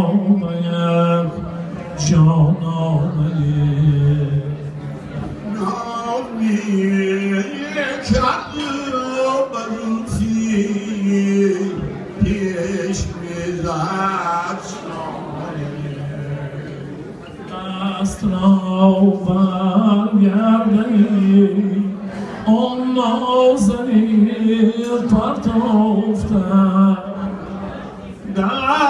نامید جان آمده نامی کردم بروسی پیش می‌زد دست را برگردی آن نازنین پرتافتن دست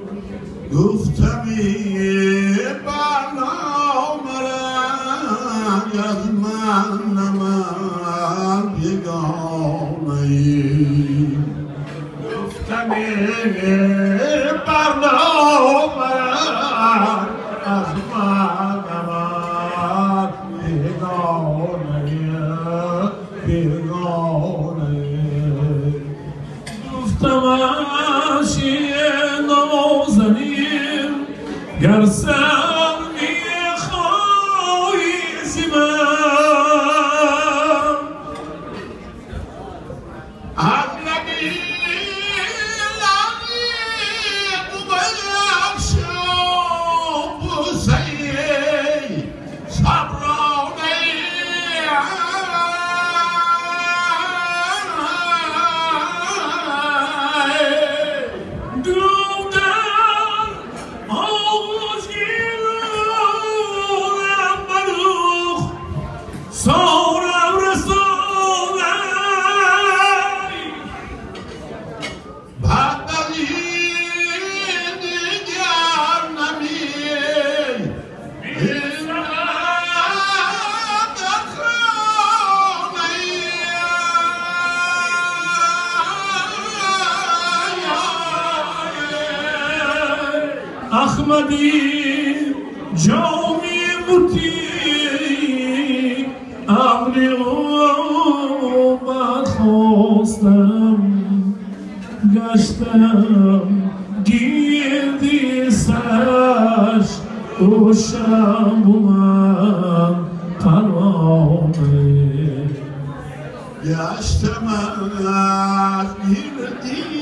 گفتمی برنامه از من من یگانه ای گفتمی برنامه از من من یگانه یگانه Quero ser احمدی جامی بوتی امری او برخواستم گشتم گیردی سرش روشن بومن پروانه گشتم از گیردی